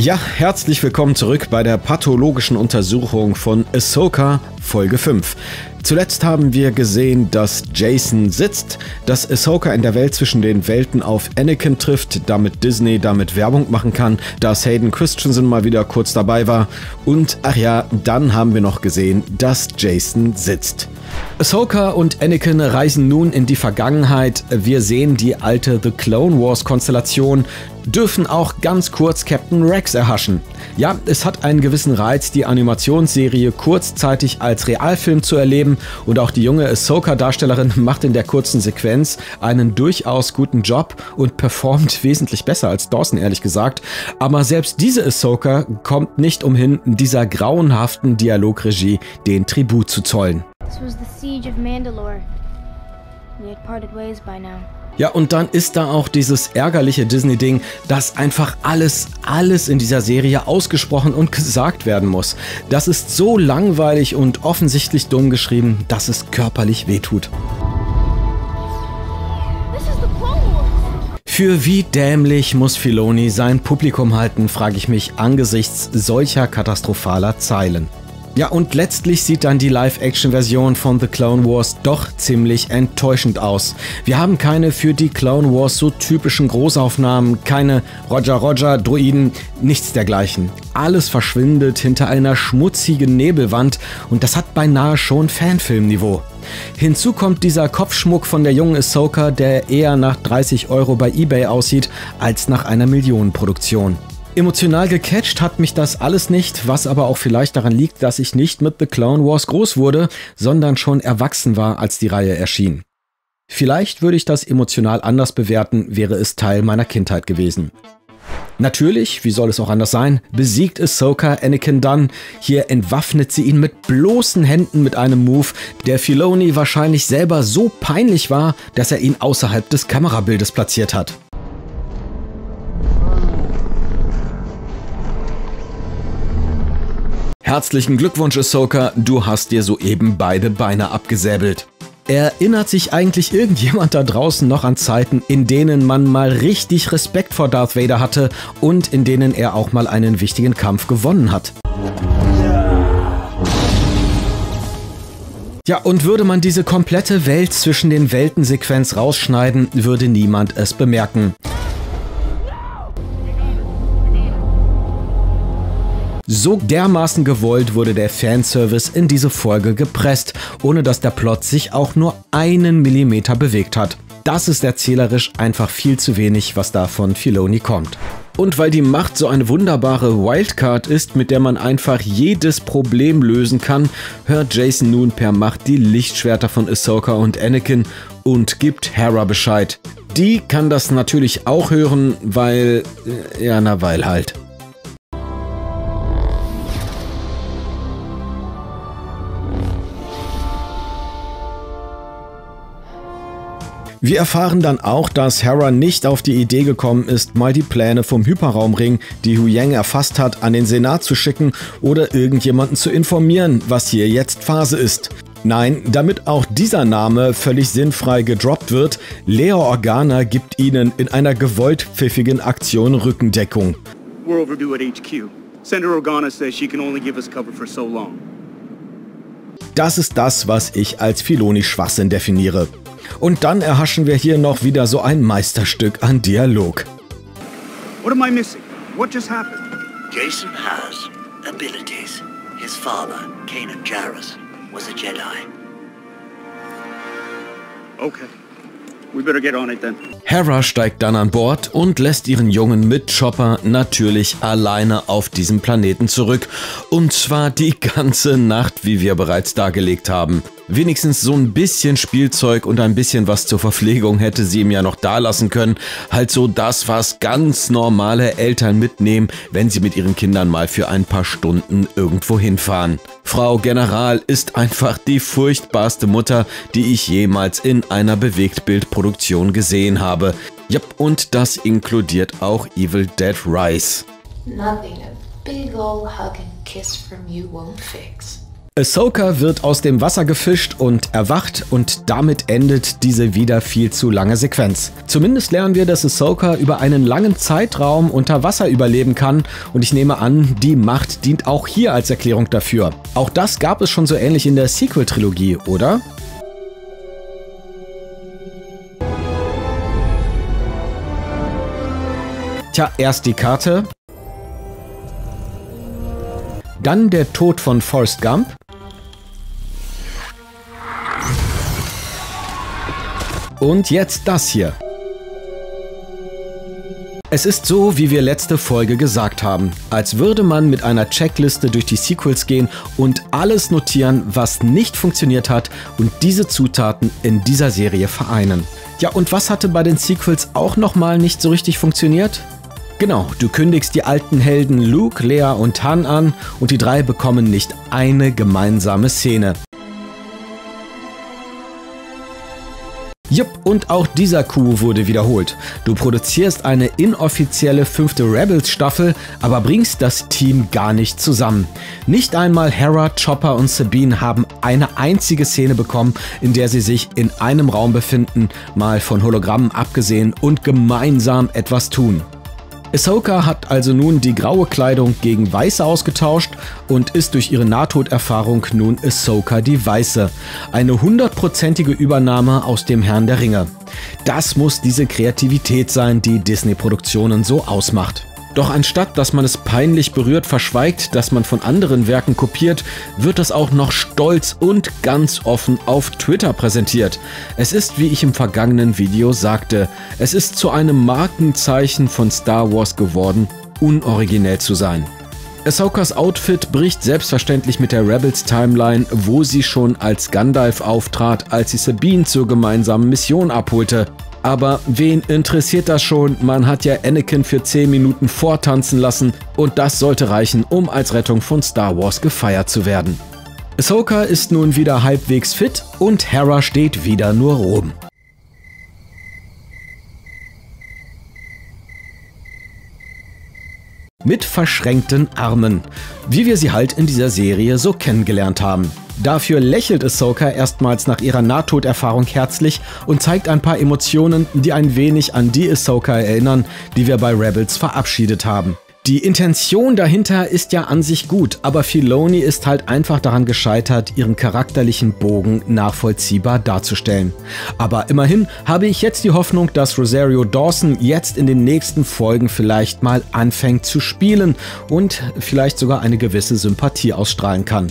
Ja, herzlich willkommen zurück bei der pathologischen Untersuchung von Ahsoka Folge 5. Zuletzt haben wir gesehen, dass Jason sitzt, dass Ahsoka in der Welt zwischen den Welten auf Anakin trifft, damit Disney damit Werbung machen kann, dass Hayden Christensen mal wieder kurz dabei war und ach ja, dann haben wir noch gesehen, dass Jason sitzt. Ahsoka und Anakin reisen nun in die Vergangenheit. Wir sehen die alte The Clone Wars Konstellation, dürfen auch ganz kurz Captain Rex erhaschen. Ja, es hat einen gewissen Reiz, die Animationsserie kurzzeitig als Realfilm zu erleben und auch die junge Ahsoka-Darstellerin macht in der kurzen Sequenz einen durchaus guten Job und performt wesentlich besser als Dawson, ehrlich gesagt. Aber selbst diese Ahsoka kommt nicht umhin, dieser grauenhaften Dialogregie den Tribut zu zollen. This was the siege of Mandalore. We had parted ways by now. Ja, und dann ist da auch dieses ärgerliche Disney-Ding, dass einfach alles, alles in dieser Serie ausgesprochen und gesagt werden muss. Das ist so langweilig und offensichtlich dumm geschrieben, dass es körperlich wehtut. Für wie dämlich muss Filoni sein Publikum halten, frage ich mich angesichts solcher katastrophaler Zeilen. Ja, und letztlich sieht dann die Live-Action-Version von The Clone Wars doch ziemlich enttäuschend aus. Wir haben keine für die Clone Wars so typischen Großaufnahmen, keine Roger Roger Druiden, nichts dergleichen. Alles verschwindet hinter einer schmutzigen Nebelwand und das hat beinahe schon Fanfilmniveau. Hinzu kommt dieser Kopfschmuck von der jungen Ahsoka, der eher nach 30 Euro bei eBay aussieht als nach einer Millionenproduktion. Emotional gecatcht hat mich das alles nicht, was aber auch vielleicht daran liegt, dass ich nicht mit The Clone Wars groß wurde, sondern schon erwachsen war, als die Reihe erschien. Vielleicht würde ich das emotional anders bewerten, wäre es Teil meiner Kindheit gewesen. Natürlich, wie soll es auch anders sein, besiegt Ahsoka Anakin dann. Hier entwaffnet sie ihn mit bloßen Händen mit einem Move, der Filoni wahrscheinlich selber so peinlich war, dass er ihn außerhalb des Kamerabildes platziert hat. Herzlichen Glückwunsch, Ahsoka, du hast dir soeben beide Beine abgesäbelt. Erinnert sich eigentlich irgendjemand da draußen noch an Zeiten, in denen man mal richtig Respekt vor Darth Vader hatte und in denen er auch mal einen wichtigen Kampf gewonnen hat? Ja, und würde man diese komplette Welt zwischen den Welten-Sequenz rausschneiden, würde niemand es bemerken. So dermaßen gewollt wurde der Fanservice in diese Folge gepresst, ohne dass der Plot sich auch nur einen Millimeter bewegt hat. Das ist erzählerisch einfach viel zu wenig, was da von Filoni kommt. Und weil die Macht so eine wunderbare Wildcard ist, mit der man einfach jedes Problem lösen kann, hört Jason nun per Macht die Lichtschwerter von Ahsoka und Anakin und gibt Hera Bescheid. Die kann das natürlich auch hören, weil... Äh, ja, na weil halt. Wir erfahren dann auch, dass Hera nicht auf die Idee gekommen ist, mal die Pläne vom Hyperraumring, die Hu Yang erfasst hat, an den Senat zu schicken oder irgendjemanden zu informieren, was hier jetzt Phase ist. Nein, damit auch dieser Name völlig sinnfrei gedroppt wird, Lea Organa gibt ihnen in einer gewollt pfiffigen Aktion Rückendeckung. We're overdue at HQ. Senator Organa says she can only give us cover for so long. Das ist das, was ich als Filoni-Schwachsinn definiere. Und dann erhaschen wir hier noch wieder so ein Meisterstück an Dialog. What am I missing? What just happened? Jason has abilities. His father, Kanan Jarrus, was a Jedi. Okay. Hera steigt dann an Bord und lässt ihren Jungen mit Chopper natürlich alleine auf diesem Planeten zurück. Und zwar die ganze Nacht, wie wir bereits dargelegt haben. Wenigstens so ein bisschen Spielzeug und ein bisschen was zur Verpflegung hätte sie ihm ja noch dalassen können. Halt so das, was ganz normale Eltern mitnehmen, wenn sie mit ihren Kindern mal für ein paar Stunden irgendwo hinfahren. Frau General ist einfach die furchtbarste Mutter, die ich jemals in einer Bewegtbildproduktion gesehen habe. Yep, und das inkludiert auch Evil Dead Rise. Nothing a big old hug and kiss from you won't fix. Ahsoka wird aus dem Wasser gefischt und erwacht und damit endet diese wieder viel zu lange Sequenz. Zumindest lernen wir, dass Ahsoka über einen langen Zeitraum unter Wasser überleben kann und ich nehme an, die Macht dient auch hier als Erklärung dafür. Auch das gab es schon so ähnlich in der Sequel-Trilogie, oder? Tja, erst die Karte, dann der Tod von Forrest Gump, Und jetzt das hier. Es ist so, wie wir letzte Folge gesagt haben, als würde man mit einer Checkliste durch die Sequels gehen und alles notieren, was nicht funktioniert hat und diese Zutaten in dieser Serie vereinen. Ja, und was hatte bei den Sequels auch nochmal nicht so richtig funktioniert? Genau, du kündigst die alten Helden Luke, Lea und Han an und die drei bekommen nicht eine gemeinsame Szene. Jupp, und auch dieser Coup wurde wiederholt. Du produzierst eine inoffizielle fünfte Rebels-Staffel, aber bringst das Team gar nicht zusammen. Nicht einmal Hera, Chopper und Sabine haben eine einzige Szene bekommen, in der sie sich in einem Raum befinden, mal von Hologrammen abgesehen und gemeinsam etwas tun. Ahsoka hat also nun die graue Kleidung gegen weiße ausgetauscht und ist durch ihre Nahtoderfahrung nun Ahsoka die Weiße. Eine hundertprozentige Übernahme aus dem Herrn der Ringe. Das muss diese Kreativität sein, die Disney-Produktionen so ausmacht. Doch anstatt dass man es peinlich berührt verschweigt, dass man von anderen Werken kopiert, wird es auch noch stolz und ganz offen auf Twitter präsentiert. Es ist, wie ich im vergangenen Video sagte, es ist zu einem Markenzeichen von Star Wars geworden, unoriginell zu sein. Ahsokas Outfit bricht selbstverständlich mit der Rebels Timeline, wo sie schon als Gandalf auftrat, als sie Sabine zur gemeinsamen Mission abholte. Aber wen interessiert das schon? Man hat ja Anakin für 10 Minuten vortanzen lassen und das sollte reichen, um als Rettung von Star Wars gefeiert zu werden. Ahsoka ist nun wieder halbwegs fit und Hera steht wieder nur rum. Mit verschränkten Armen, wie wir sie halt in dieser Serie so kennengelernt haben. Dafür lächelt Ahsoka erstmals nach ihrer Nahtoderfahrung herzlich und zeigt ein paar Emotionen, die ein wenig an die Ahsoka erinnern, die wir bei Rebels verabschiedet haben. Die Intention dahinter ist ja an sich gut, aber Filoni ist halt einfach daran gescheitert, ihren charakterlichen Bogen nachvollziehbar darzustellen. Aber immerhin habe ich jetzt die Hoffnung, dass Rosario Dawson jetzt in den nächsten Folgen vielleicht mal anfängt zu spielen und vielleicht sogar eine gewisse Sympathie ausstrahlen kann.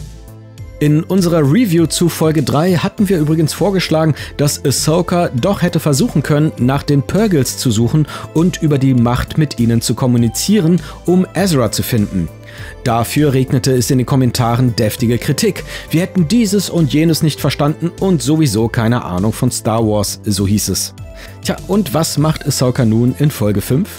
In unserer Review zu Folge 3 hatten wir übrigens vorgeschlagen, dass Ahsoka doch hätte versuchen können, nach den Purgles zu suchen und über die Macht mit ihnen zu kommunizieren, um Ezra zu finden. Dafür regnete es in den Kommentaren deftige Kritik. Wir hätten dieses und jenes nicht verstanden und sowieso keine Ahnung von Star Wars, so hieß es. Tja, und was macht Ahsoka nun in Folge 5?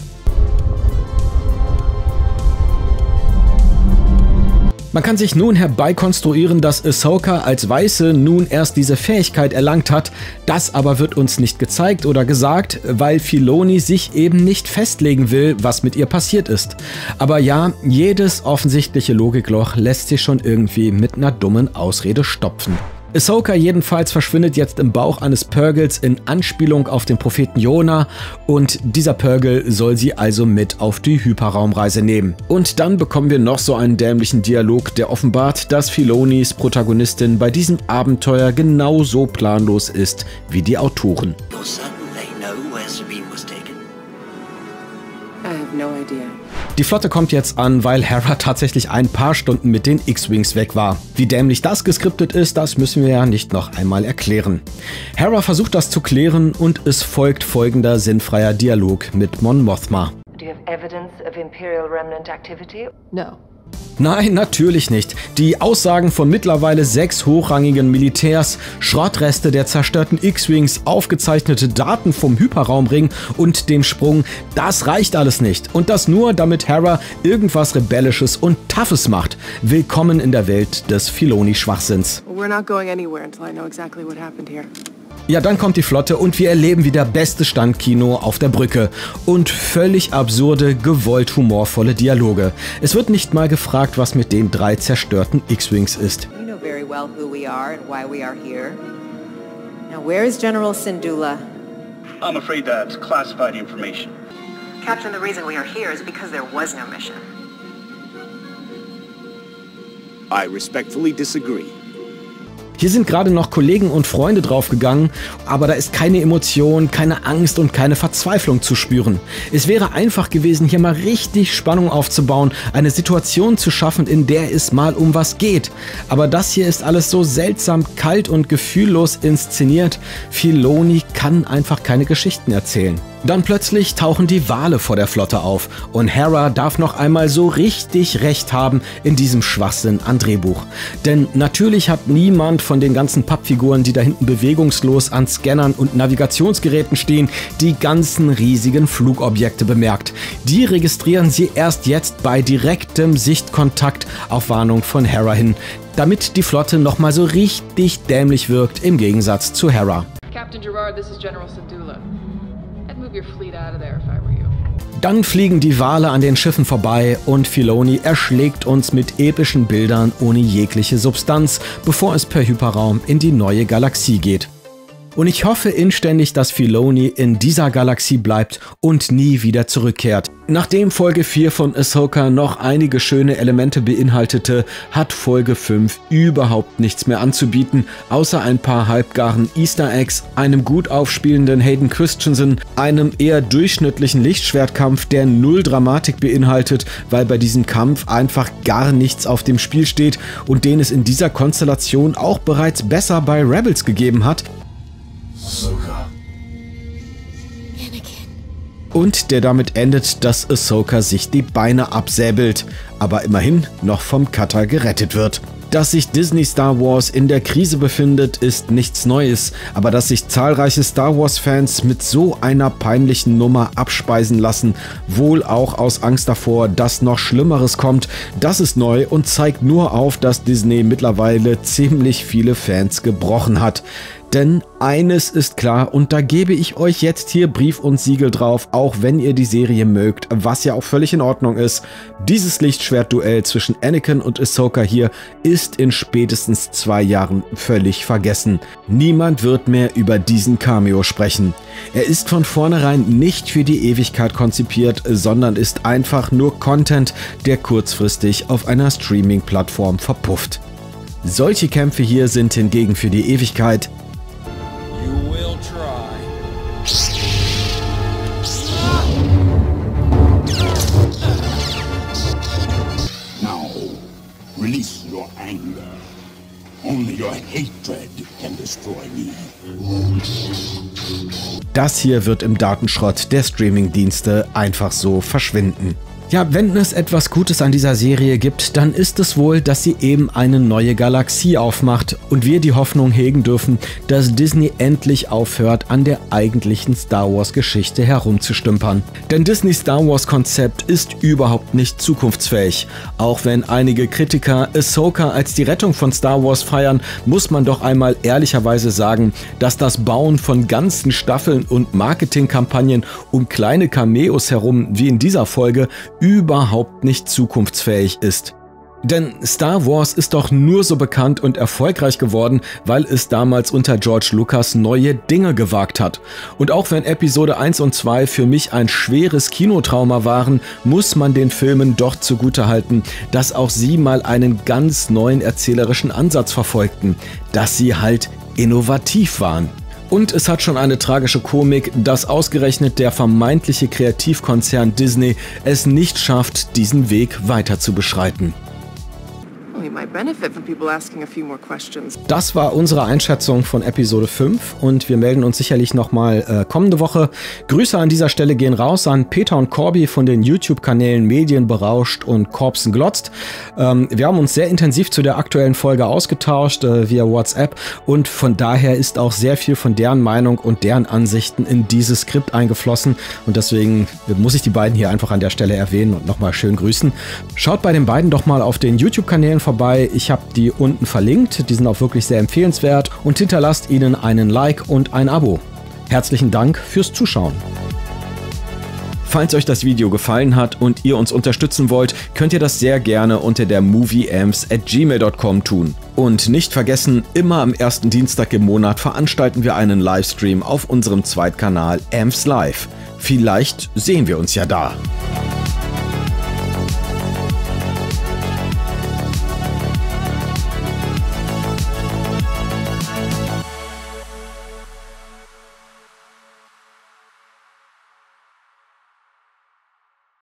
Man kann sich nun herbeikonstruieren, dass Ahsoka als Weiße nun erst diese Fähigkeit erlangt hat, das aber wird uns nicht gezeigt oder gesagt, weil Filoni sich eben nicht festlegen will, was mit ihr passiert ist. Aber ja, jedes offensichtliche Logikloch lässt sich schon irgendwie mit einer dummen Ausrede stopfen. Ahsoka jedenfalls verschwindet jetzt im Bauch eines Purgles in Anspielung auf den Propheten Jona und dieser Purgle soll sie also mit auf die Hyperraumreise nehmen. Und dann bekommen wir noch so einen dämlichen Dialog, der offenbart, dass Filonis Protagonistin bei diesem Abenteuer genauso planlos ist wie die Autoren. I have no idea. Die Flotte kommt jetzt an, weil Hera tatsächlich ein paar Stunden mit den X-Wings weg war. Wie dämlich das geskriptet ist, das müssen wir ja nicht noch einmal erklären. Hera versucht das zu klären und es folgt folgender sinnfreier Dialog mit Mon Mothma. Do you have evidence of Imperial Remnant activity? No. Nein, natürlich nicht. Die Aussagen von mittlerweile sechs hochrangigen Militärs, Schrottreste der zerstörten X-Wings, aufgezeichnete Daten vom Hyperraumring und dem Sprung, das reicht alles nicht. Und das nur, damit Hera irgendwas Rebellisches und Toughes macht. Willkommen in der Welt des Filoni-Schwachsinns. We're Ja, dann kommt die Flotte und wir erleben wieder beste Standkino auf der Brücke und völlig absurde, gewollt humorvolle Dialoge. Es wird nicht mal gefragt, was mit den drei zerstörten X-Wings ist. You know very well who we are and why we are here. Now, where is General Syndulla? I'm afraid that's classified information. Captain, the reason we are here is because there was no mission. I respectfully disagree. Hier sind gerade noch Kollegen und Freunde draufgegangen, aber da ist keine Emotion, keine Angst und keine Verzweiflung zu spüren. Es wäre einfach gewesen, hier mal richtig Spannung aufzubauen, eine Situation zu schaffen, in der es mal um was geht. Aber das hier ist alles so seltsam kalt und gefühllos inszeniert. Filoni kann einfach keine Geschichten erzählen. Dann plötzlich tauchen die Wale vor der Flotte auf und Hera darf noch einmal so richtig recht haben in diesem Schwachsinn an Drehbuch. Denn natürlich hat niemand von den ganzen Pappfiguren, die da hinten bewegungslos an Scannern und Navigationsgeräten stehen, die ganzen riesigen Flugobjekte bemerkt. Die registrieren sie erst jetzt bei direktem Sichtkontakt auf Warnung von Hera hin, damit die Flotte nochmal so richtig dämlich wirkt im Gegensatz zu Hera. Captain Gerard, this is General Syndulla. Dann fliegen die Wale an den Schiffen vorbei und Filoni erschlägt uns mit epischen Bildern ohne jegliche Substanz, bevor es per Hyperraum in die neue Galaxie geht. Und ich hoffe inständig, dass Filoni in dieser Galaxie bleibt und nie wieder zurückkehrt. Nachdem Folge 4 von Ahsoka noch einige schöne Elemente beinhaltete, hat Folge 5 überhaupt nichts mehr anzubieten, außer ein paar halbgaren Easter Eggs, einem gut aufspielenden Hayden Christensen, einem eher durchschnittlichen Lichtschwertkampf, der null Dramatik beinhaltet, weil bei diesem Kampf einfach gar nichts auf dem Spiel steht und den es in dieser Konstellation auch bereits besser bei Rebels gegeben hat, und der damit endet, dass Ahsoka sich die Beine absäbelt, aber immerhin noch vom Cutter gerettet wird. Dass sich Disney Star Wars in der Krise befindet, ist nichts Neues, aber dass sich zahlreiche Star Wars-Fans mit so einer peinlichen Nummer abspeisen lassen, wohl auch aus Angst davor, dass noch Schlimmeres kommt, das ist neu und zeigt nur auf, dass Disney mittlerweile ziemlich viele Fans gebrochen hat. Denn eines ist klar und da gebe ich euch jetzt hier Brief und Siegel drauf, auch wenn ihr die Serie mögt, was ja auch völlig in Ordnung ist. Dieses Lichtschwertduell zwischen Anakin und Ahsoka hier ist in spätestens zwei Jahren völlig vergessen. Niemand wird mehr über diesen Cameo sprechen. Er ist von vornherein nicht für die Ewigkeit konzipiert, sondern ist einfach nur Content, der kurzfristig auf einer Streaming-Plattform verpufft. Solche Kämpfe hier sind hingegen für die Ewigkeit You will try. Das hier wird im Datenschrott der Streamingdienste einfach so verschwinden. Ja, wenn es etwas Gutes an dieser Serie gibt, dann ist es wohl, dass sie eben eine neue Galaxie aufmacht und wir die Hoffnung hegen dürfen, dass Disney endlich aufhört, an der eigentlichen Star Wars Geschichte herumzustümpern. Denn Disney Star Wars Konzept ist überhaupt nicht zukunftsfähig. Auch wenn einige Kritiker Ahsoka als die Rettung von Star Wars feiern, muss man doch einmal ehrlicherweise sagen, dass das Bauen von ganzen Staffeln und Marketingkampagnen um kleine Cameos herum, wie in dieser Folge, überhaupt nicht zukunftsfähig ist. Denn Star Wars ist doch nur so bekannt und erfolgreich geworden, weil es damals unter George Lucas neue Dinge gewagt hat. Und auch wenn Episode 1 und 2 für mich ein schweres Kinotrauma waren, muss man den Filmen doch zugutehalten, dass auch sie mal einen ganz neuen erzählerischen Ansatz verfolgten, dass sie halt innovativ waren. Und es hat schon eine tragische Komik, dass ausgerechnet der vermeintliche Kreativkonzern Disney es nicht schafft, diesen Weg weiter zu beschreiten. Das war unsere Einschätzung von Episode 5 und wir melden uns sicherlich nochmal äh, kommende Woche. Grüße an dieser Stelle gehen raus an Peter und Corby von den YouTube-Kanälen Medien berauscht und Korpsen glotzt. Ähm, wir haben uns sehr intensiv zu der aktuellen Folge ausgetauscht äh, via WhatsApp und von daher ist auch sehr viel von deren Meinung und deren Ansichten in dieses Skript eingeflossen und deswegen muss ich die beiden hier einfach an der Stelle erwähnen und nochmal schön grüßen. Schaut bei den beiden doch mal auf den YouTube-Kanälen vorbei. Ich habe die unten verlinkt. Die sind auch wirklich sehr empfehlenswert und hinterlasst ihnen einen Like und ein Abo. Herzlichen Dank fürs Zuschauen. Falls euch das Video gefallen hat und ihr uns unterstützen wollt, könnt ihr das sehr gerne unter der movieamps at gmail.com tun. Und nicht vergessen, immer am ersten Dienstag im Monat veranstalten wir einen Livestream auf unserem Zweitkanal AMS Live. Vielleicht sehen wir uns ja da.